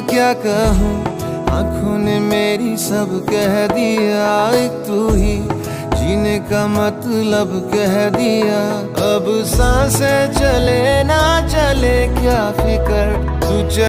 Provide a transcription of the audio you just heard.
क्या कहूँ? आँखों ने मेरी सब कह दिया, एक तू ही। जीने का मतलब कह दिया। अब साँसें चले ना चले, क्या फिकर?